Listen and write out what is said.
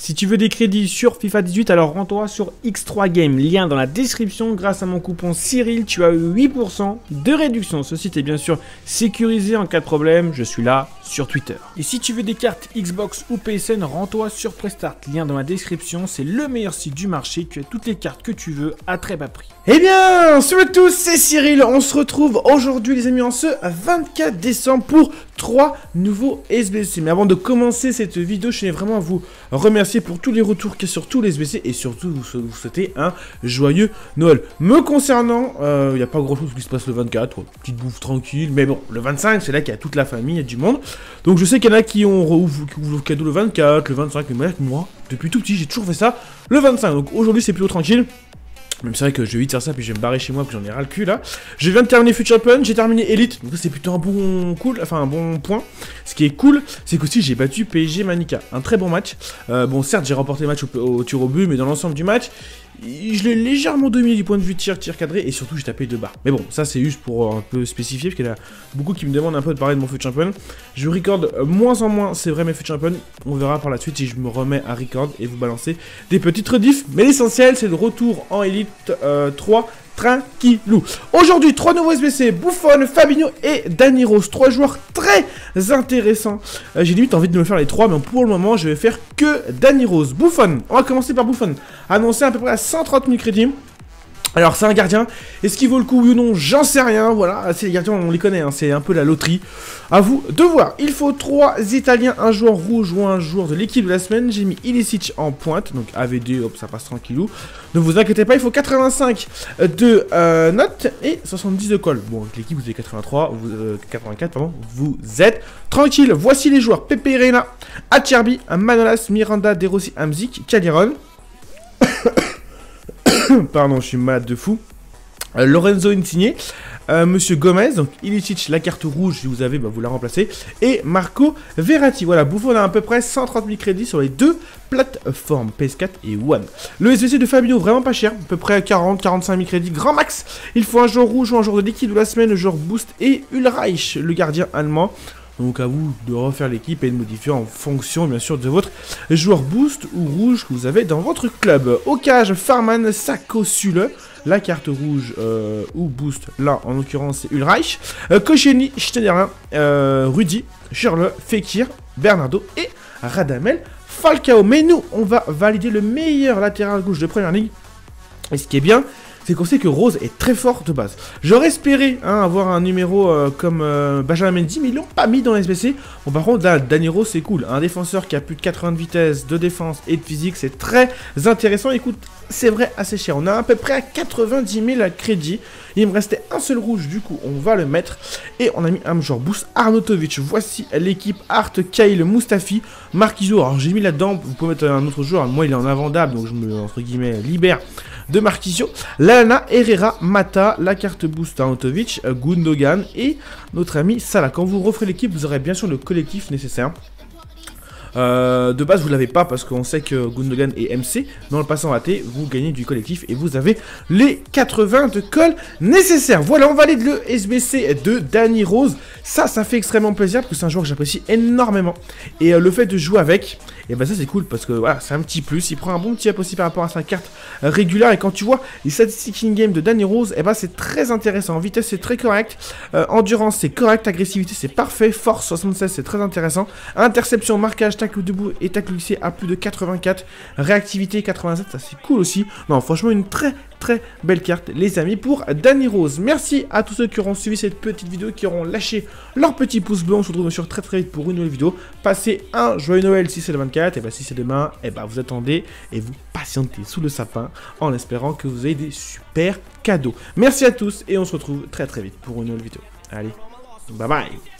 Si tu veux des crédits sur FIFA 18, alors rends-toi sur X3 Game, lien dans la description. Grâce à mon coupon Cyril, tu as 8% de réduction. Ce site est bien sûr sécurisé en cas de problème, je suis là sur Twitter. Et si tu veux des cartes Xbox ou PSN, rends-toi sur Prestart, lien dans la description. C'est le meilleur site du marché, tu as toutes les cartes que tu veux à très bas prix. Eh bien, salut à tous, c'est Cyril. On se retrouve aujourd'hui les amis en ce 24 décembre pour 3 nouveaux SBC. Mais avant de commencer cette vidéo, je tenais vraiment à vous remercier pour tous les retours qu'il y sur tous les SBC et surtout vous, vous souhaiter un joyeux Noël. Me concernant, il euh, n'y a pas grand chose qui se passe le 24, petite bouffe tranquille, mais bon, le 25 c'est là qu'il y a toute la famille, il y a du monde. Donc je sais qu'il y en a qui ont ouvrent le cadeau le 24, le 25, mais moi, depuis tout petit, j'ai toujours fait ça le 25. Donc aujourd'hui c'est plutôt tranquille. Même c'est vrai que je vais vite faire ça, puis je vais me barrer chez moi, puis j'en ai ras le cul là. Je viens de terminer Future Open, j'ai terminé Elite, donc c'est plutôt un bon cool, enfin un bon point. Ce qui est cool, c'est qu'aussi j'ai battu PSG Manica, un très bon match. Euh, bon certes j'ai remporté le match au, au au but, mais dans l'ensemble du match, je l'ai légèrement dominé du point de vue tir, tir cadré, et surtout j'ai tapé deux barres. Mais bon, ça c'est juste pour un peu spécifier, parce qu'il y a beaucoup qui me demandent un peu de parler de mon Future Champion. Je record moins en moins, c'est vrai, mes Future Champion. On verra par la suite si je me remets à record et vous balancer des petites rediffs. Mais l'essentiel, c'est le retour en Elite 3 euh, tranquillou. Aujourd'hui, trois nouveaux SBC, Buffon, Fabinho et Danny Rose. Trois joueurs très intéressants. Euh, j'ai limite envie de me faire les trois, mais pour le moment, je vais faire que Danny Rose. Buffon, on va commencer par Buffon. Annoncé à peu près à 130 000 crédits. Alors c'est un gardien, est-ce qu'il vaut le coup ou non? J'en sais rien, voilà, c'est les gardiens, on les connaît, hein. c'est un peu la loterie. A vous de voir, il faut 3 Italiens, un joueur rouge ou un joueur de l'équipe de la semaine. J'ai mis Ilicic en pointe, donc AVD, hop, ça passe tranquillou. Ne vous inquiétez pas, il faut 85 de euh, notes et 70 de colle. Bon, avec l'équipe, vous avez 83, vous, 84, euh, pardon, vous êtes tranquille. Voici les joueurs, Pepe Reina, Acerbi, Manolas, Miranda, De Rossi, Amzik, Caliron. Pardon, je suis malade de fou. Euh, Lorenzo Insigne, euh, Monsieur Gomez, donc Ilicic, la carte rouge, si vous avez, bah, vous la remplacez, et Marco Verratti. Voilà, Bouffon a à peu près 130 000 crédits sur les deux plateformes, PS4 et One. Le SVC de Fabio, vraiment pas cher, à peu près 40-45 000 crédits, grand max. Il faut un joueur rouge ou un joueur de liquide de la semaine, le joueur Boost et Ulreich, le gardien allemand. Donc à vous de refaire l'équipe et de modifier en fonction bien sûr de votre joueur boost ou rouge que vous avez dans votre club. Au cage, Farman, Sako, Sule, la carte rouge euh, ou boost, là en l'occurrence c'est Ulreich, euh, Kocheni, Schneiderlin, euh, Rudy, Schürrle, Fekir, Bernardo et Radamel Falcao. Mais nous, on va valider le meilleur latéral gauche de première ligue. Et ce qui est bien, c'est qu'on sait que Rose est très fort de base. J'aurais espéré hein, avoir un numéro euh, comme euh, Benjamin Mendy, mais ils l'ont pas mis dans SBC. Bon, par contre, là, Danny Rose, c'est cool. Un défenseur qui a plus de 80 de vitesse, de défense et de physique, c'est très intéressant. Écoute, c'est vrai, assez cher. On a à peu près à 90 000 crédits. Il me restait un seul rouge, du coup, on va le mettre. Et on a mis un joueur boost, Arnautovic. Voici l'équipe Art, Kyle, Mustafi, Marquisio. Alors, j'ai mis là-dedans, vous pouvez mettre un autre joueur. Moi, il est en invendable, donc je me, entre guillemets, libère de Marquisio, Lana, Herrera, Mata, la carte boost Arnautovic, Gundogan et notre ami Salah. Quand vous referez l'équipe, vous aurez bien sûr le collectif nécessaire. Euh, de base, vous l'avez pas parce qu'on sait que Gundogan est MC. Dans le passant raté, vous gagnez du collectif et vous avez les 80 de colle nécessaires. Voilà, on valide le SBC de Danny Rose. Ça, ça fait extrêmement plaisir parce que c'est un joueur que j'apprécie énormément. Et euh, le fait de jouer avec, et ben ça c'est cool parce que voilà, c'est un petit plus. Il prend un bon petit up aussi par rapport à sa carte régulière. Et quand tu vois les statistiques in-game de Danny Rose, et ben c'est très intéressant. En vitesse, c'est très correct. Euh, endurance, c'est correct. Agressivité, c'est parfait. Force 76, c'est très intéressant. Interception, marquage, tacle debout et tacle glissé à plus de 84. Réactivité 87, ça c'est cool aussi. Non, franchement, une très très belle carte, les amis, pour Danny Rose. Merci à tous ceux qui auront suivi cette petite vidéo, qui auront lâché leur petit pouce bleu. On se retrouve sur très très vite pour une nouvelle vidéo. Passez un joyeux Noël si c'est le 24, et bah si c'est demain, et bah vous attendez et vous patientez sous le sapin en espérant que vous ayez des super cadeaux. Merci à tous et on se retrouve très très vite pour une nouvelle vidéo. Allez, bye bye